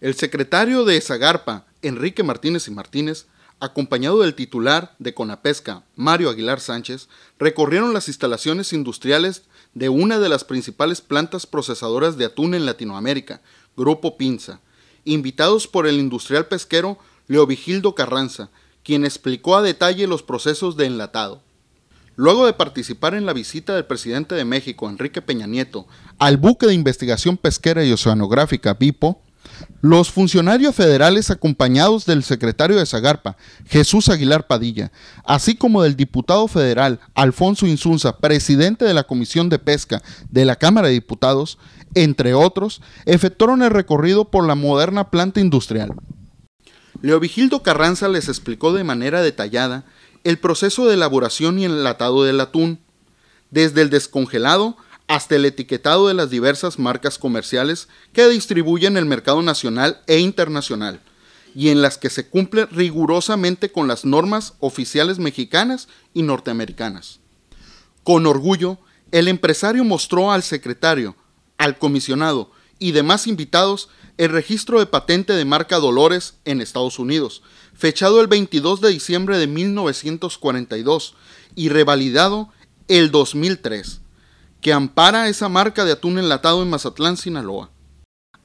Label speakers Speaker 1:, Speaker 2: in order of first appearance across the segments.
Speaker 1: El secretario de Zagarpa, Enrique Martínez y Martínez, acompañado del titular de Conapesca, Mario Aguilar Sánchez, recorrieron las instalaciones industriales de una de las principales plantas procesadoras de atún en Latinoamérica, Grupo Pinza, invitados por el industrial pesquero Leovigildo Carranza, quien explicó a detalle los procesos de enlatado. Luego de participar en la visita del presidente de México, Enrique Peña Nieto, al buque de investigación pesquera y oceanográfica BIPO, los funcionarios federales acompañados del secretario de Zagarpa, Jesús Aguilar Padilla, así como del diputado federal Alfonso Insunza, presidente de la Comisión de Pesca de la Cámara de Diputados, entre otros, efectuaron el recorrido por la moderna planta industrial. Leovigildo Carranza les explicó de manera detallada el proceso de elaboración y enlatado del atún, desde el descongelado hasta el etiquetado de las diversas marcas comerciales que distribuyen el mercado nacional e internacional, y en las que se cumple rigurosamente con las normas oficiales mexicanas y norteamericanas. Con orgullo, el empresario mostró al secretario, al comisionado y demás invitados el registro de patente de marca Dolores en Estados Unidos, fechado el 22 de diciembre de 1942 y revalidado el 2003 que ampara esa marca de atún enlatado en Mazatlán, Sinaloa.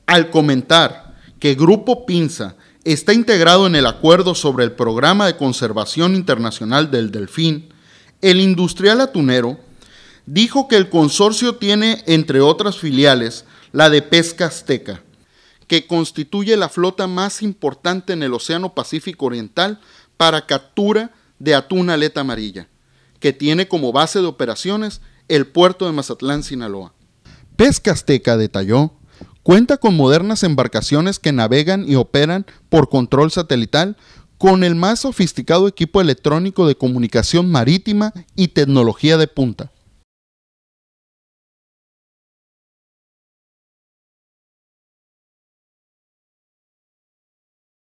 Speaker 1: Al comentar que Grupo Pinza está integrado en el acuerdo sobre el Programa de Conservación Internacional del Delfín, el industrial atunero dijo que el consorcio tiene, entre otras filiales, la de Pesca Azteca, que constituye la flota más importante en el Océano Pacífico Oriental para captura de atún aleta amarilla, que tiene como base de operaciones el puerto de Mazatlán, Sinaloa. Pesca Azteca detalló, cuenta con modernas embarcaciones que navegan y operan por control satelital con el más sofisticado equipo electrónico de comunicación marítima y tecnología de punta.